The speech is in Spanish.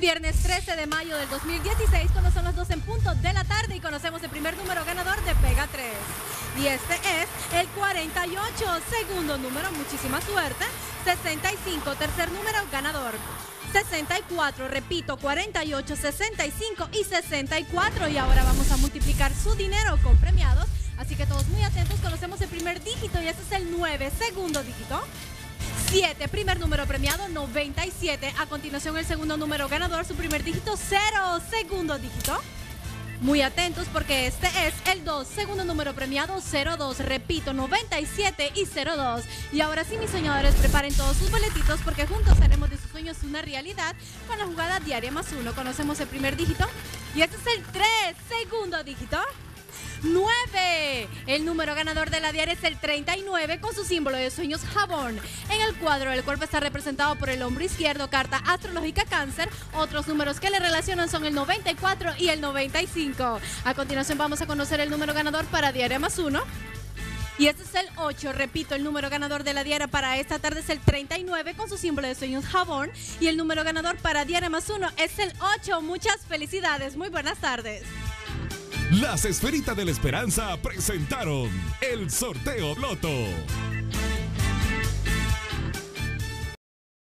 viernes 13 de mayo del 2016, cuando son las 2 en punto de la tarde y conocemos el primer número ganador de Pega 3. Y este es el 48, segundo número, muchísima suerte. 65, tercer número ganador. 64, repito, 48, 65 y 64. Y ahora vamos a multiplicar su dinero con premiados. Así que todos muy atentos, conocemos el primer dígito y ese es el 9, segundo dígito. 7, primer número premiado, 97. A continuación el segundo número ganador, su primer dígito, 0, segundo dígito. Muy atentos porque este es el 2, segundo número premiado 02, repito, 97 y 02. Y ahora sí, mis soñadores, preparen todos sus boletitos porque juntos haremos de sus sueños una realidad con la jugada diaria más uno. Conocemos el primer dígito y este es el 3, segundo dígito. 9. El número ganador de la diaria es el 39 con su símbolo de sueños jabón. En el cuadro del cuerpo está representado por el hombro izquierdo, carta astrológica cáncer. Otros números que le relacionan son el 94 y el 95. A continuación vamos a conocer el número ganador para diaria más 1. Y este es el 8, repito, el número ganador de la diaria para esta tarde es el 39 con su símbolo de sueños jabón. Y el número ganador para diaria más 1 es el 8. Muchas felicidades, muy buenas tardes. Las esferitas de la esperanza presentaron el sorteo Loto.